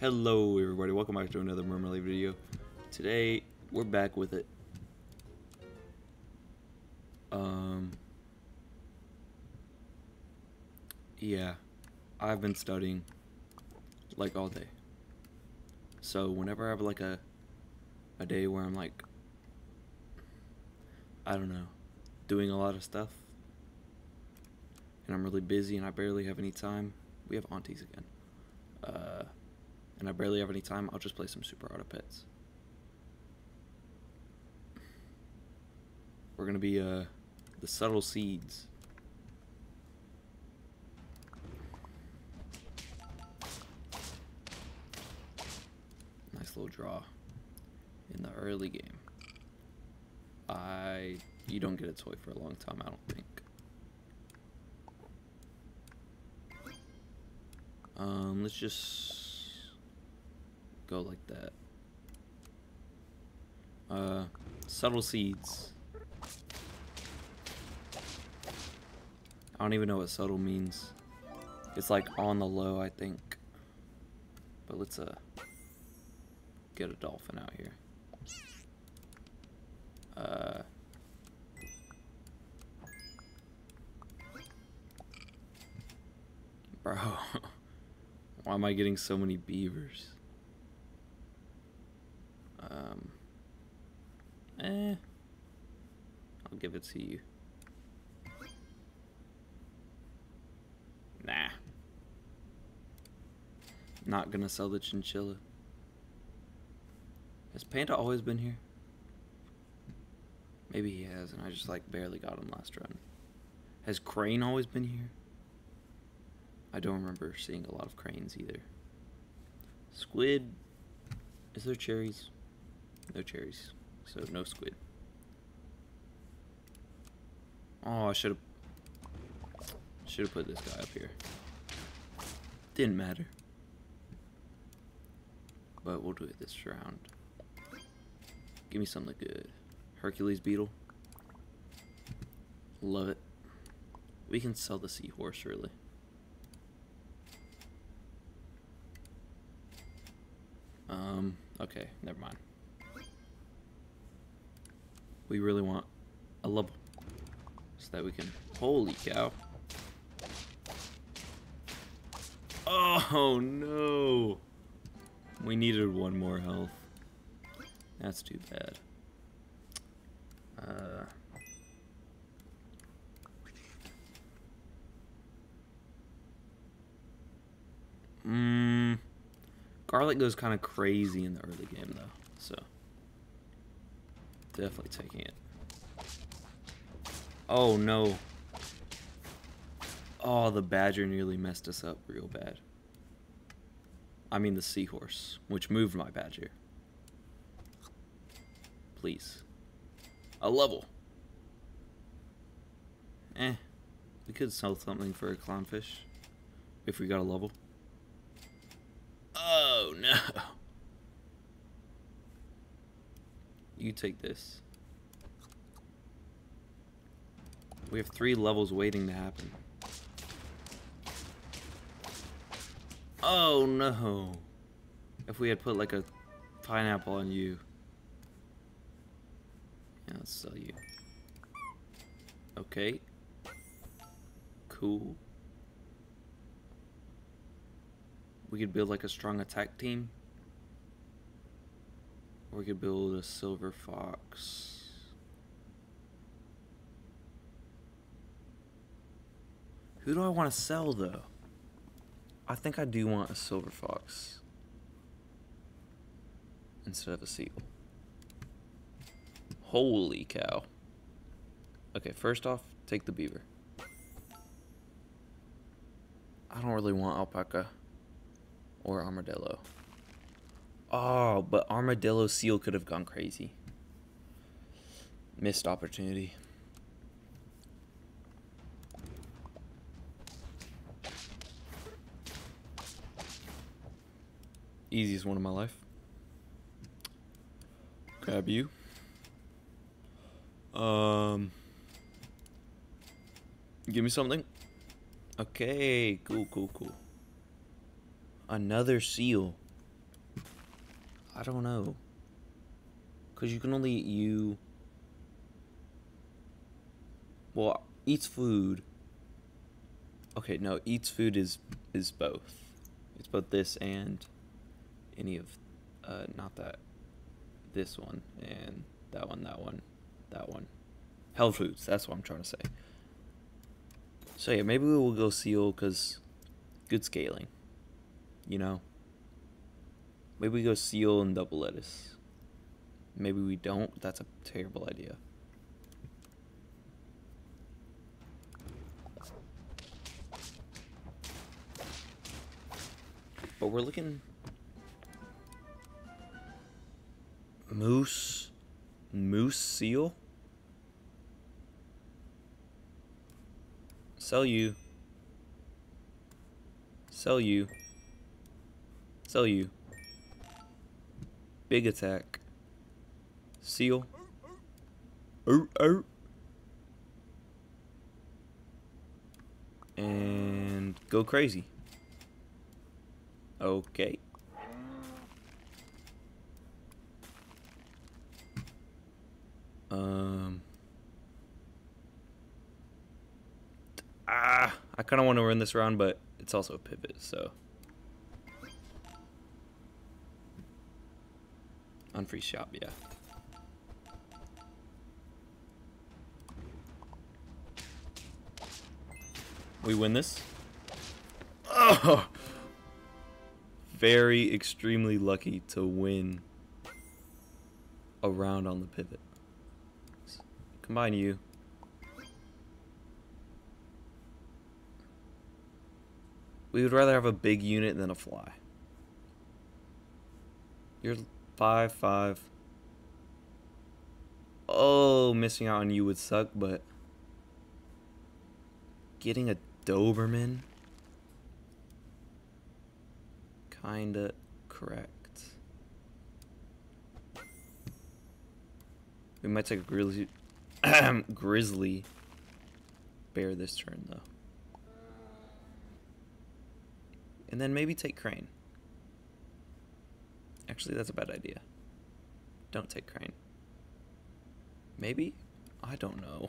Hello everybody, welcome back to another Murmalade video. Today, we're back with it. Um, yeah, I've been studying like all day. So whenever I have like a, a day where I'm like, I don't know, doing a lot of stuff, and I'm really busy and I barely have any time, we have aunties again. Uh, and I barely have any time, I'll just play some Super Auto Pets. We're gonna be uh the subtle seeds. Nice little draw in the early game. I you don't get a toy for a long time, I don't think. Um, let's just go like that. Uh, subtle seeds. I don't even know what subtle means. It's like on the low, I think. But let's uh get a dolphin out here. Uh Bro. Why am I getting so many beavers? Um Eh I'll give it to you. Nah. Not gonna sell the chinchilla. Has Panda always been here? Maybe he has, and I just like barely got him last run. Has Crane always been here? I don't remember seeing a lot of cranes either. Squid. Is there cherries? No cherries. So no squid. Oh, I should have should have put this guy up here. Didn't matter. But we'll do it this round. Give me something good. Hercules beetle. Love it. We can sell the seahorse, really. Um, okay, never mind. We really want a level. So that we can... Holy cow. Oh, no. We needed one more health. That's too bad. Uh... Mmm... Garlic goes kind of crazy in the early game, though, so... Definitely taking it. Oh, no. Oh, the badger nearly messed us up real bad. I mean the seahorse, which moved my badger. Please. A level. Eh. We could sell something for a clownfish. If we got a level. Oh, no. You take this. We have three levels waiting to happen. Oh no. If we had put like a pineapple on you. Yeah, let's sell you. Okay. Cool. We could build like a strong attack team. Or we could build a silver fox. Who do I want to sell though? I think I do want a silver fox instead of a seal. Holy cow. Okay, first off, take the beaver. I don't really want alpaca or armadillo. Oh, but armadillo seal could have gone crazy. Missed opportunity. Easiest one of my life. Grab you. Um. Give me something. Okay, cool, cool, cool. Another seal. I don't know. Because you can only eat you. Well, eats food. Okay, no, eats food is is both. It's both this and any of, uh, not that, this one and that one, that one, that one. Hell foods. That's what I'm trying to say. So yeah, maybe we will go seal because good scaling. You know. Maybe we go seal and double lettuce. Maybe we don't. That's a terrible idea. But we're looking moose moose seal sell you sell you sell you big attack seal oh oh and go crazy okay Um. Ah, I kind of want to win this round, but it's also a pivot, so. On free shop, yeah. We win this. Oh! Very extremely lucky to win a round on the pivot. Combine you. We would rather have a big unit than a fly. You're five, five. Oh, missing out on you would suck, but getting a Doberman, kinda correct. We might take a grizzly, grizzly bear this turn though. And then maybe take crane. Actually, that's a bad idea. Don't take crane. Maybe? I don't know.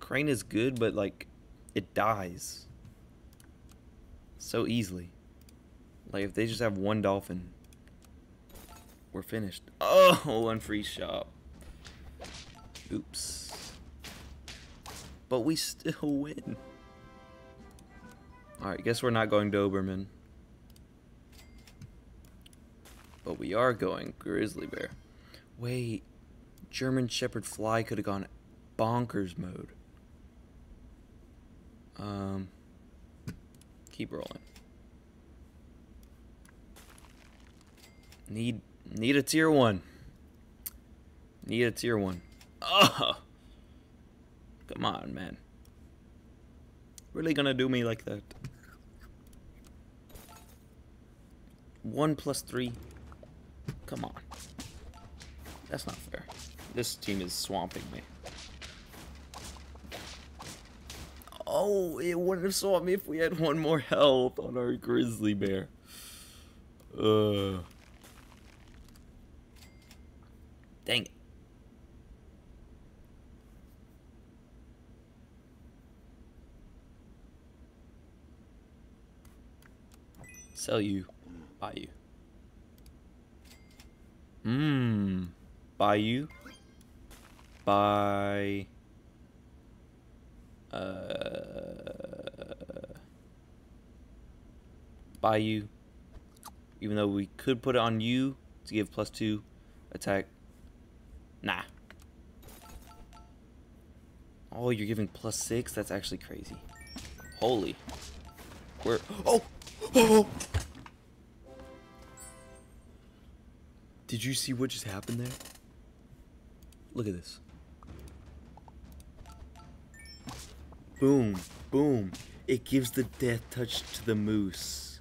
Crane is good, but like, it dies. So easily. Like, if they just have one dolphin, we're finished. Oh, one free shop. Oops. But we still win. Alright, guess we're not going Doberman. But we are going Grizzly Bear. Wait, German Shepherd Fly could have gone bonkers mode. Um, keep rolling. Need need a tier one. Need a tier one. Oh, come on, man. Really gonna do me like that? One plus three. Come on. That's not fair. This team is swamping me. Oh, it wouldn't have swamped me if we had one more health on our grizzly bear. Uh. Dang it. Sell you. Buy you. Mmm. Buy you. Buy. Uh. Buy you. Even though we could put it on you to give plus two attack. Nah. Oh, you're giving plus six? That's actually crazy. Holy. We're. Oh! Oh! Did you see what just happened there? Look at this. Boom, boom. It gives the death touch to the moose.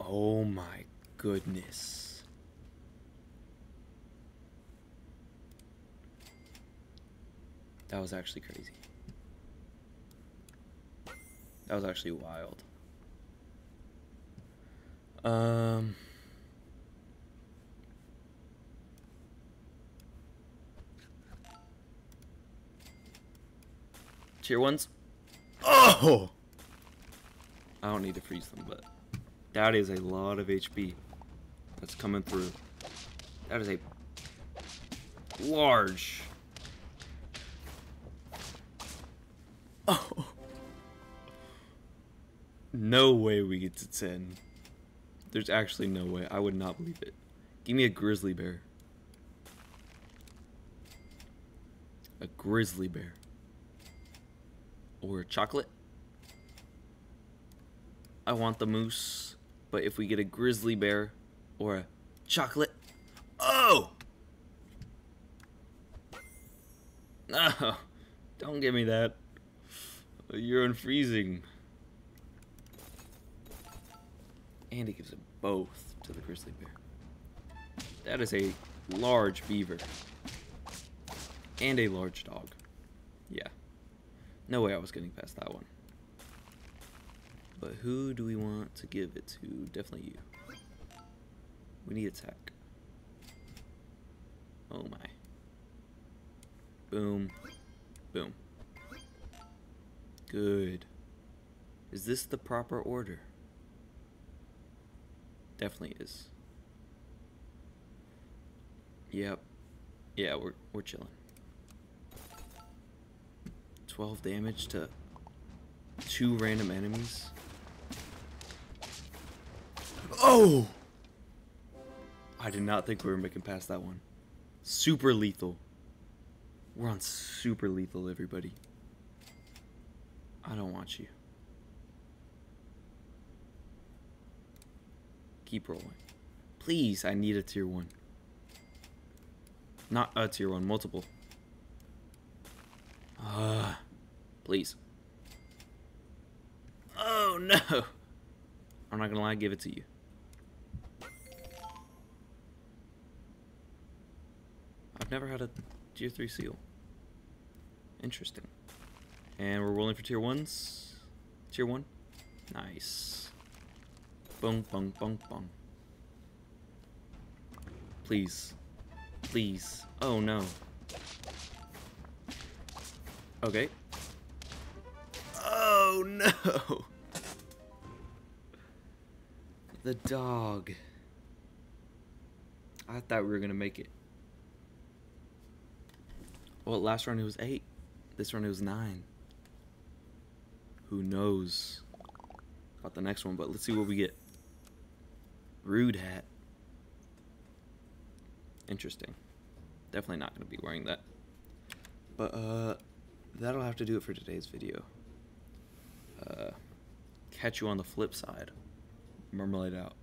Oh my goodness. That was actually crazy. That was actually wild. Um. Tier ones. Oh! I don't need to freeze them, but that is a lot of HP that's coming through. That is a large. Oh. No way we get to 10. There's actually no way. I would not believe it. Give me a grizzly bear. A grizzly bear. Or a chocolate. I want the moose, but if we get a grizzly bear or a chocolate. Oh! No, don't give me that. You're unfreezing. And he gives it both to the grizzly bear. That is a large beaver. And a large dog. Yeah. No way I was getting past that one. But who do we want to give it to? Definitely you. We need attack. Oh my. Boom. Boom. Good. Is this the proper order? Definitely is. Yep. Yeah, we're we're chilling. 12 damage to two random enemies. Oh! I did not think we were making past that one. Super lethal. We're on super lethal, everybody. I don't want you. Keep rolling. Please, I need a tier 1. Not a tier 1, multiple. Ah, please. Oh no! I'm not gonna lie, give it to you. I've never had a tier 3 seal. Interesting. And we're rolling for tier 1s. Tier 1. Nice. Boom, boom, boom, boom. Please. Please. Oh no. Okay. Oh no! The dog. I thought we were gonna make it. Well, last run it was eight. This run it was nine. Who knows about the next one? But let's see what we get. Rude hat. Interesting. Definitely not gonna be wearing that. But uh, that'll have to do it for today's video. Uh, catch you on the flip side. Murmalade out.